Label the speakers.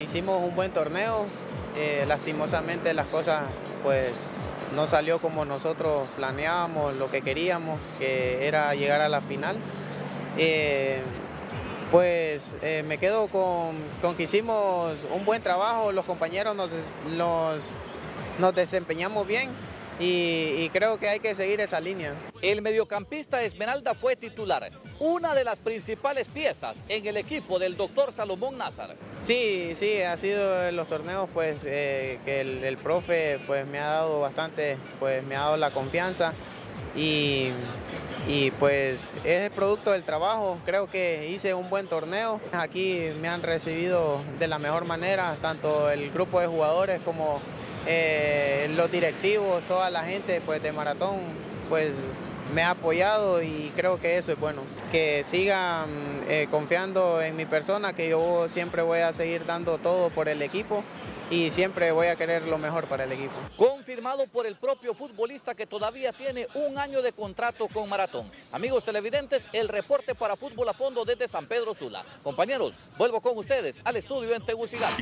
Speaker 1: Hicimos un buen torneo, eh, lastimosamente las cosas pues no salió como nosotros planeábamos, lo que queríamos, que era llegar a la final. Eh, pues eh, me quedo con, con, que hicimos un buen trabajo, los compañeros nos, nos, nos desempeñamos bien y, y, creo que hay que seguir esa línea.
Speaker 2: El mediocampista Esmeralda fue titular, una de las principales piezas en el equipo del doctor Salomón Nazar.
Speaker 1: Sí, sí, ha sido en los torneos pues eh, que el, el, profe pues me ha dado bastante, pues me ha dado la confianza y, y pues es el producto del trabajo, creo que hice un buen torneo, aquí me han recibido de la mejor manera, tanto el grupo de jugadores como eh, los directivos, toda la gente pues, de maratón, pues me ha apoyado y creo que eso es bueno. Que sigan eh, confiando en mi persona, que yo siempre voy a seguir dando todo por el equipo y siempre voy a querer lo mejor para el equipo.
Speaker 2: Confirmado por el propio futbolista que todavía tiene un año de contrato con Maratón. Amigos televidentes, el reporte para Fútbol a Fondo desde San Pedro Sula. Compañeros, vuelvo con ustedes al estudio en Tegucigalpa.